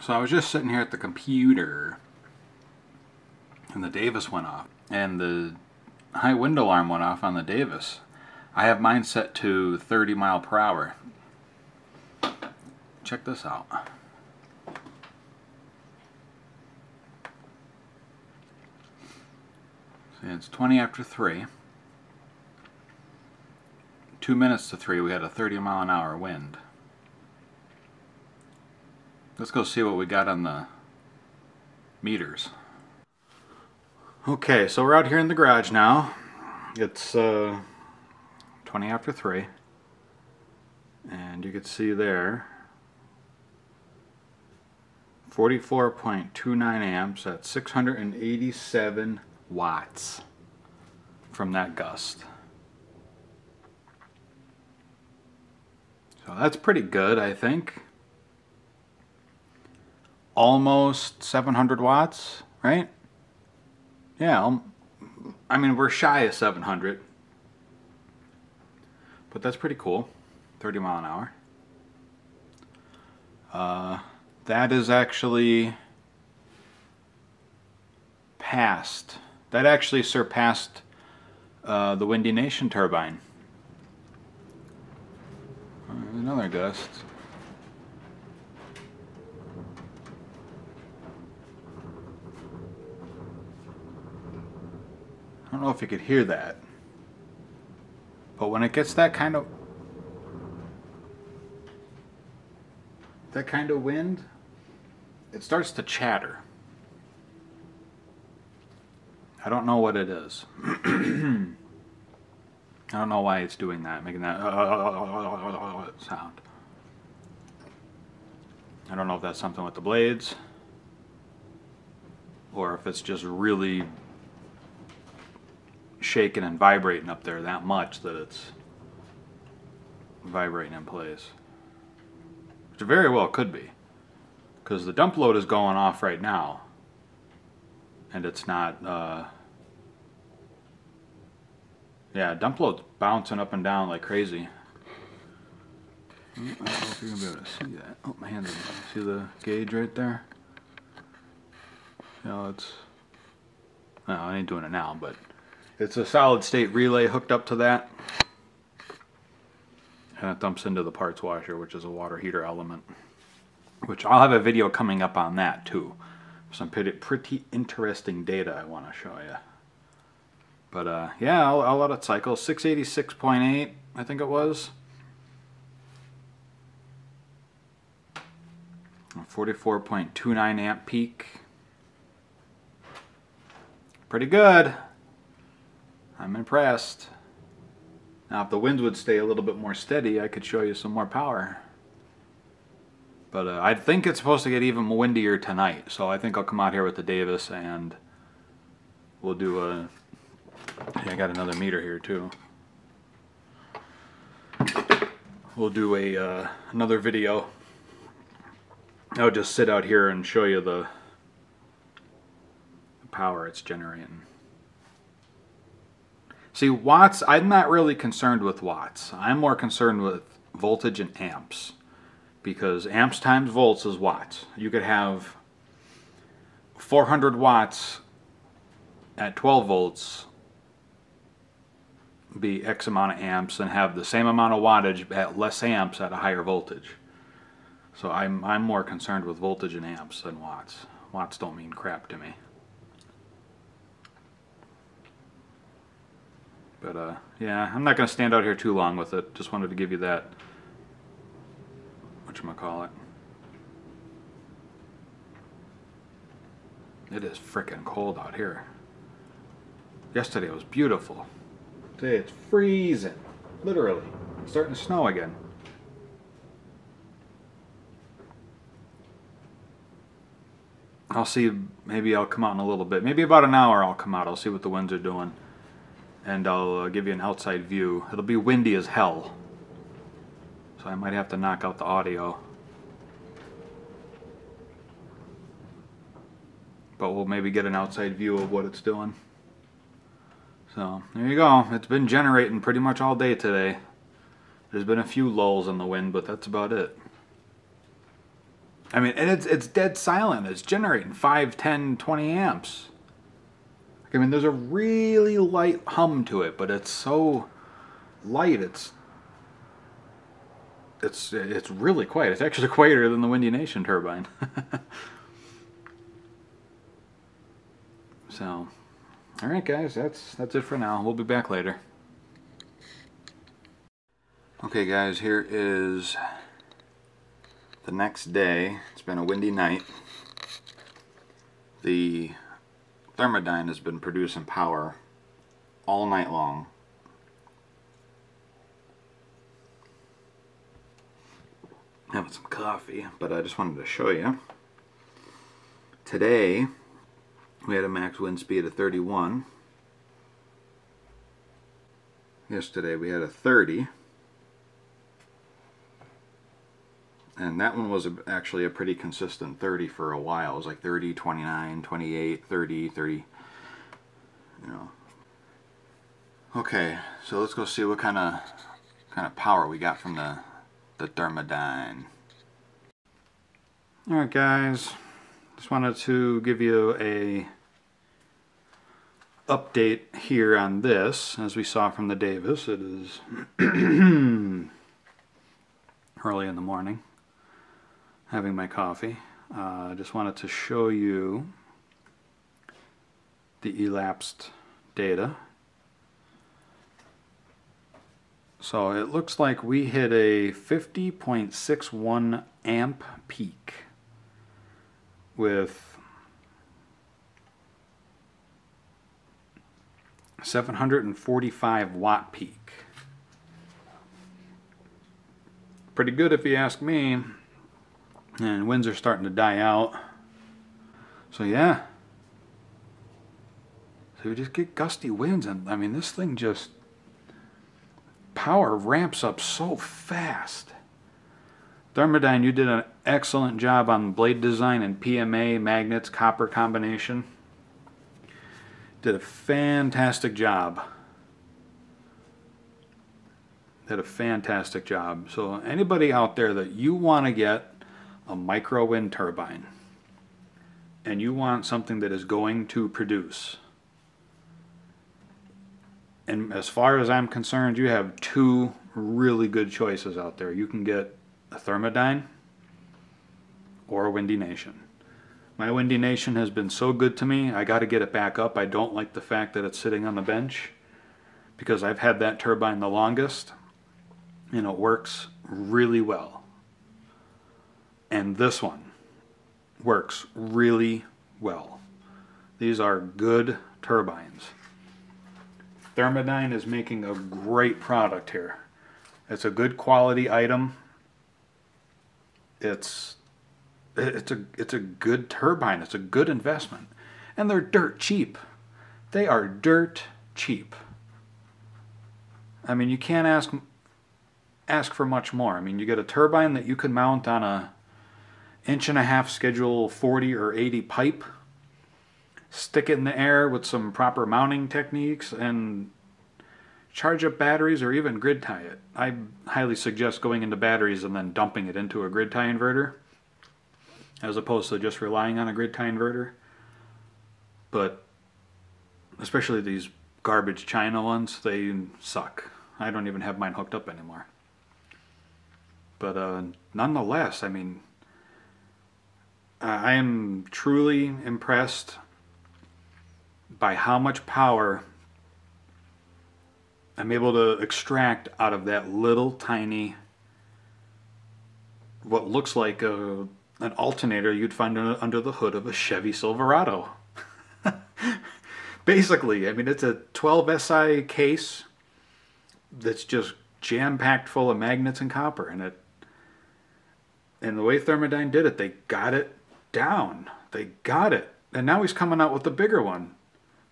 So I was just sitting here at the computer and the Davis went off and the high wind alarm went off on the Davis. I have mine set to 30 mile per hour. Check this out. See, it's 20 after 3. Two minutes to 3 we had a 30 mile an hour wind. Let's go see what we got on the meters. Okay, so we're out here in the garage now. It's uh, 20 after 3. And you can see there 44.29 amps at 687 watts from that gust. So that's pretty good, I think almost 700 watts, right? Yeah, um, I mean, we're shy of 700. But that's pretty cool. 30 mile an hour. Uh, that is actually past. That actually surpassed uh, the Windy Nation turbine. Another gust. Don't know if you could hear that. But when it gets that kind of that kind of wind, it starts to chatter. I don't know what it is. I don't know why it's doing that, making that sound. I don't know if that's something with the blades or if it's just really shaking and vibrating up there that much that it's vibrating in place. Which very well could be. Because the dump load is going off right now. And it's not, uh, yeah, dump load's bouncing up and down like crazy. I don't know if you're going to be able to see that. Oh, my hands See the gauge right there? You know, it's, no, I ain't doing it now, but it's a solid state relay hooked up to that. And it dumps into the parts washer, which is a water heater element. Which I'll have a video coming up on that too. Some pretty, pretty interesting data I want to show you. But uh, yeah, I'll, I'll let it cycle. 686.8, I think it was. 44.29 amp peak. Pretty good. I'm impressed. Now if the winds would stay a little bit more steady, I could show you some more power. But uh, I think it's supposed to get even windier tonight, so I think I'll come out here with the Davis and we'll do a... Yeah, I got another meter here too. We'll do a uh, another video. I'll just sit out here and show you the power it's generating. See, watts, I'm not really concerned with watts. I'm more concerned with voltage and amps. Because amps times volts is watts. You could have 400 watts at 12 volts be X amount of amps and have the same amount of wattage at less amps at a higher voltage. So I'm, I'm more concerned with voltage and amps than watts. Watts don't mean crap to me. But uh, yeah, I'm not going to stand out here too long with it. Just wanted to give you that, whatchamacallit. It is freaking cold out here. Yesterday it was beautiful. Today it's freezing. Literally. It's starting to snow again. I'll see, maybe I'll come out in a little bit. Maybe about an hour I'll come out. I'll see what the winds are doing and I'll uh, give you an outside view. It'll be windy as hell, so I might have to knock out the audio. But we'll maybe get an outside view of what it's doing. So, there you go. It's been generating pretty much all day today. There's been a few lulls in the wind, but that's about it. I mean, and it's it's dead silent. It's generating 5, 10, 20 amps. I mean, there's a really light hum to it, but it's so light. It's it's it's really quiet. It's actually quieter than the Windy Nation turbine. so, all right, guys, that's that's it for now. We'll be back later. Okay, guys, here is the next day. It's been a windy night. The Thermodyne has been producing power all night long. Having some coffee, but I just wanted to show you. Today, we had a max wind speed of 31. Yesterday we had a 30. And that one was a, actually a pretty consistent 30 for a while. It was like 30, 29, 28, 30, 30, you know. Okay, so let's go see what kind of kind of power we got from the the Thermodyne. All right, guys. Just wanted to give you a update here on this. As we saw from the Davis, it is early in the morning having my coffee. I uh, just wanted to show you the elapsed data. So it looks like we hit a 50.61 amp peak with 745 watt peak. Pretty good if you ask me and winds are starting to die out. So yeah. So we just get gusty winds and I mean this thing just power ramps up so fast. Thermodyne you did an excellent job on blade design and PMA magnets copper combination. Did a fantastic job. Did a fantastic job. So anybody out there that you want to get a micro wind turbine and you want something that is going to produce. And as far as I'm concerned you have two really good choices out there. You can get a Thermodyne or a Windy Nation. My Windy Nation has been so good to me I got to get it back up. I don't like the fact that it's sitting on the bench because I've had that turbine the longest and it works really well and this one works really well. These are good turbines. Thermodyne is making a great product here. It's a good quality item. It's it's a it's a good turbine. It's a good investment. And they're dirt cheap. They are dirt cheap. I mean, you can't ask ask for much more. I mean, you get a turbine that you can mount on a inch and a half schedule 40 or 80 pipe stick it in the air with some proper mounting techniques and charge up batteries or even grid tie it. I highly suggest going into batteries and then dumping it into a grid tie inverter as opposed to just relying on a grid tie inverter. But especially these garbage China ones, they suck. I don't even have mine hooked up anymore. But uh, nonetheless, I mean, I am truly impressed by how much power I'm able to extract out of that little tiny, what looks like a, an alternator you'd find under the hood of a Chevy Silverado. Basically, I mean, it's a 12 SI case that's just jam-packed full of magnets and copper, and it and the way Thermodyne did it, they got it down. They got it. And now he's coming out with the bigger one.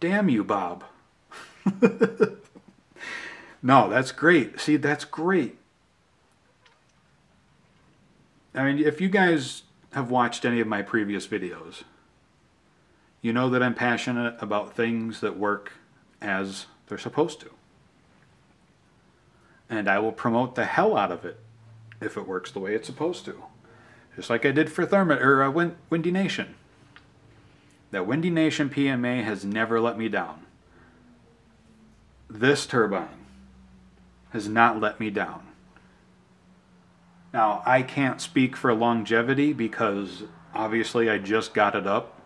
Damn you, Bob. no, that's great. See, that's great. I mean, if you guys have watched any of my previous videos, you know that I'm passionate about things that work as they're supposed to. And I will promote the hell out of it if it works the way it's supposed to. Just like I did for Therma or uh, Wind, Windy Nation. That Windy Nation PMA has never let me down. This turbine has not let me down. Now, I can't speak for longevity because obviously I just got it up.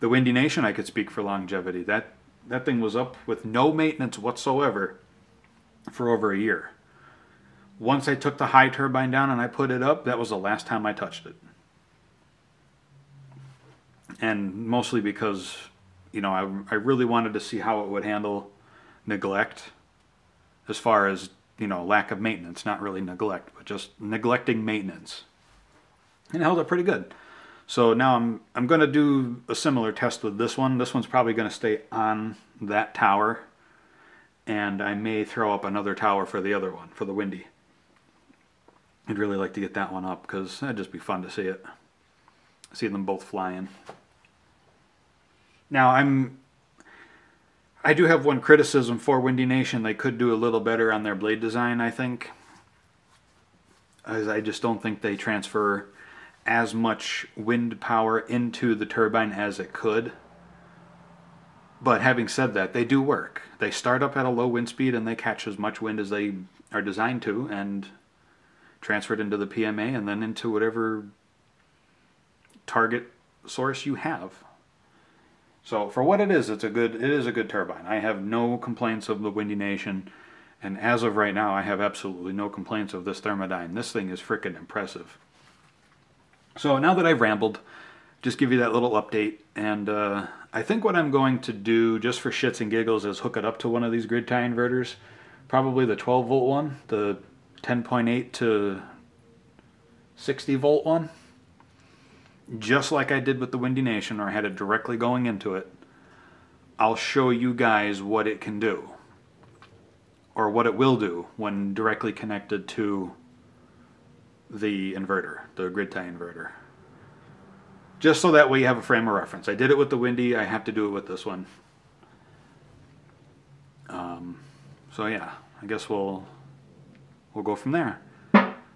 The Windy Nation, I could speak for longevity. That that thing was up with no maintenance whatsoever for over a year. Once I took the high turbine down and I put it up, that was the last time I touched it. And mostly because, you know, I, I really wanted to see how it would handle neglect as far as, you know, lack of maintenance. Not really neglect, but just neglecting maintenance. And it held up pretty good. So now I'm, I'm going to do a similar test with this one. This one's probably going to stay on that tower. And I may throw up another tower for the other one, for the Windy. I'd really like to get that one up because that'd just be fun to see it. See them both flying. Now I'm I do have one criticism for Windy Nation. They could do a little better on their blade design, I think. As I just don't think they transfer as much wind power into the turbine as it could. But having said that, they do work. They start up at a low wind speed and they catch as much wind as they are designed to and transfer it into the PMA and then into whatever target source you have. So for what it is, it's a good it is a good turbine. I have no complaints of the Windy Nation, and as of right now, I have absolutely no complaints of this Thermodyne. This thing is freaking impressive. So now that I've rambled, just give you that little update. And uh, I think what I'm going to do, just for shits and giggles, is hook it up to one of these grid tie inverters. Probably the 12 volt one, the 10.8 to 60 volt one. Just like I did with the Windy Nation, or I had it directly going into it. I'll show you guys what it can do. Or what it will do when directly connected to the inverter, the grid tie inverter. Just so that way you have a frame of reference. I did it with the Windy, I have to do it with this one. Um, so yeah, I guess we'll we'll go from there.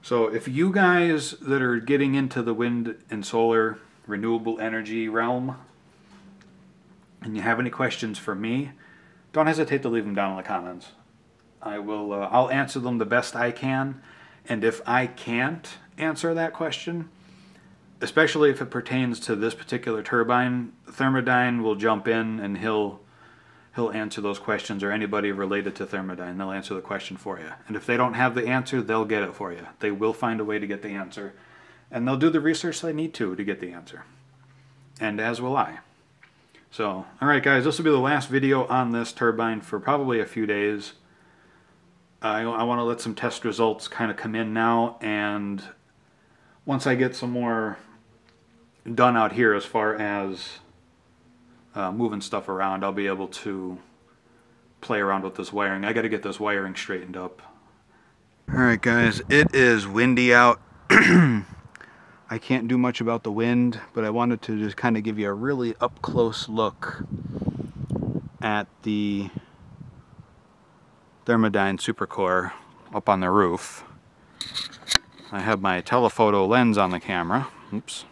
So if you guys that are getting into the wind and solar renewable energy realm and you have any questions for me, don't hesitate to leave them down in the comments. I will uh, I'll answer them the best I can. And if I can't answer that question, especially if it pertains to this particular turbine, Thermodyne will jump in and he'll he'll answer those questions or anybody related to Thermodyne, they'll answer the question for you. And if they don't have the answer, they'll get it for you. They will find a way to get the answer. And they'll do the research they need to to get the answer. And as will I. So, alright guys, this will be the last video on this turbine for probably a few days. I, I want to let some test results kind of come in now, and once I get some more done out here as far as uh, moving stuff around, I'll be able to play around with this wiring. I got to get this wiring straightened up. Alright guys, it is windy out. I can't do much about the wind, but I wanted to just kind of give you a really up close look at the Thermodyne Supercore up on the roof. I have my telephoto lens on the camera. Oops.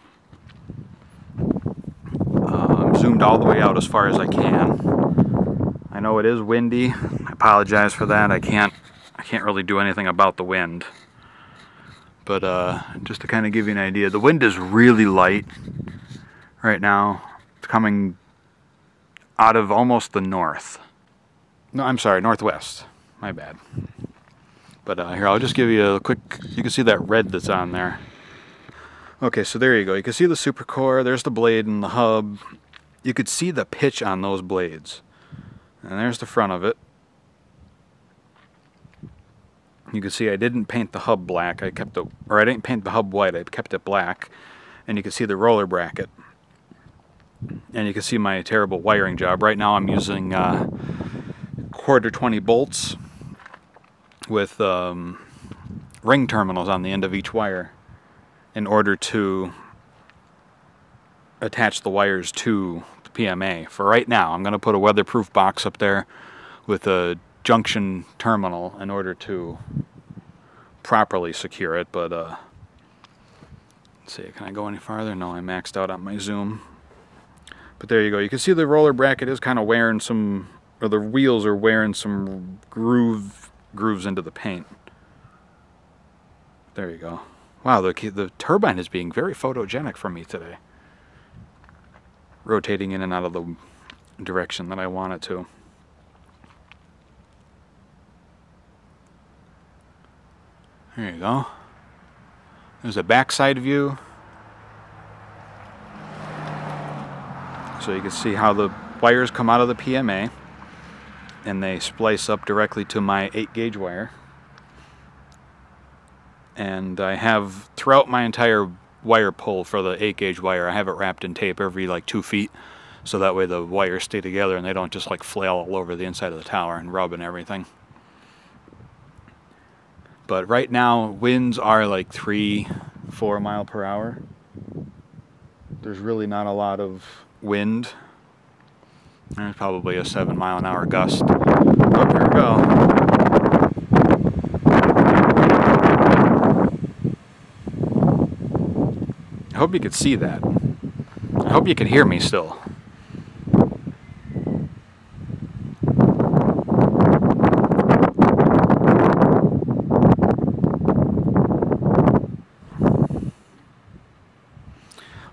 Uh, I'm zoomed all the way out as far as I can. I know it is windy. I apologize for that. I can't I can't really do anything about the wind. But uh, just to kind of give you an idea, the wind is really light right now. It's coming out of almost the north. No, I'm sorry, northwest. My bad. But uh, here, I'll just give you a quick, you can see that red that's on there. Okay, so there you go. You can see the supercore, there's the blade and the hub. You could see the pitch on those blades. And there's the front of it. You can see I didn't paint the hub black. I kept the, or I didn't paint the hub white. I kept it black. And you can see the roller bracket. And you can see my terrible wiring job. Right now I'm using uh, quarter 20 bolts with um, ring terminals on the end of each wire in order to attach the wires to the PMA. For right now, I'm going to put a weatherproof box up there with a junction terminal in order to properly secure it, but uh, Let's see, can I go any farther? No, I maxed out on my zoom. But there you go. You can see the roller bracket is kind of wearing some, or the wheels are wearing some groove grooves into the paint. There you go. Wow, the, the turbine is being very photogenic for me today. Rotating in and out of the direction that I want it to. There you go. There's a backside view. So you can see how the wires come out of the PMA and they splice up directly to my 8 gauge wire. And I have, throughout my entire wire pull for the 8 gauge wire, I have it wrapped in tape every like 2 feet so that way the wires stay together and they don't just like flail all over the inside of the tower and rub and everything. But right now, winds are like three, four mile per hour. There's really not a lot of wind. There's probably a seven mile an hour gust. Oh, here we go. I hope you could see that. I hope you can hear me still.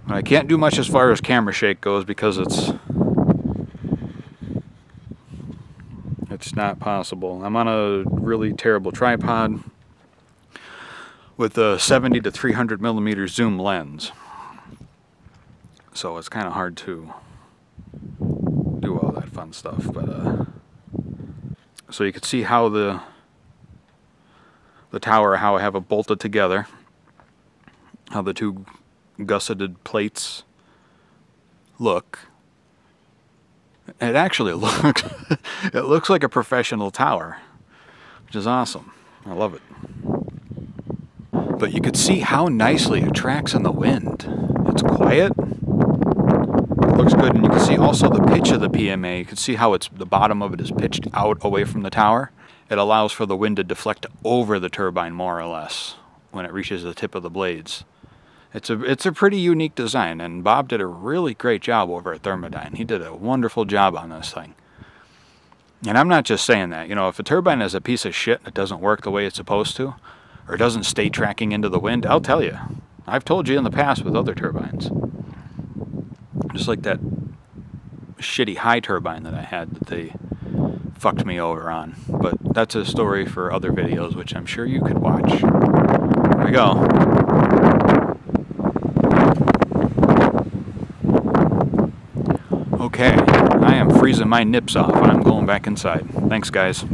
I can't do much as far as camera shake goes because it's it's not possible. I'm on a really terrible tripod with a 70 to 300 millimeter zoom lens. So it's kind of hard to do all that fun stuff. But uh, so you can see how the the tower, how I have it bolted together, how the two gusseted plates look. It actually looks it looks like a professional tower, which is awesome. I love it. But you could see how nicely it tracks in the wind. It's quiet. It looks good, and you can see also the pitch of the PMA. You can see how it's the bottom of it is pitched out away from the tower. It allows for the wind to deflect over the turbine more or less when it reaches the tip of the blades. It's a it's a pretty unique design, and Bob did a really great job over at Thermodyne. He did a wonderful job on this thing. And I'm not just saying that. You know, if a turbine is a piece of shit and it doesn't work the way it's supposed to, or doesn't stay tracking into the wind, I'll tell you. I've told you in the past with other turbines. Just like that shitty high turbine that I had that they fucked me over on. But that's a story for other videos, which I'm sure you could watch. Here we go. Okay, I am freezing my nips off. I'm going back inside. Thanks, guys.